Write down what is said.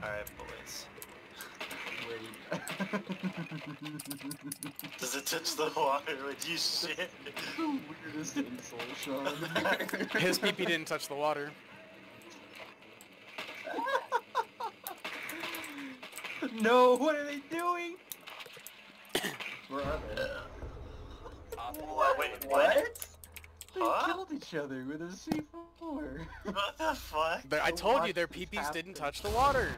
Alright, boys. Wait. Does it touch the water when you shit? the weirdest insult, Sean. His pee pee didn't touch the water. no, what are they doing? Where are they? What? Wait, what? They Huh? killed each other with a C4. What the fuck? But I told you their this pee pees didn't touch the water.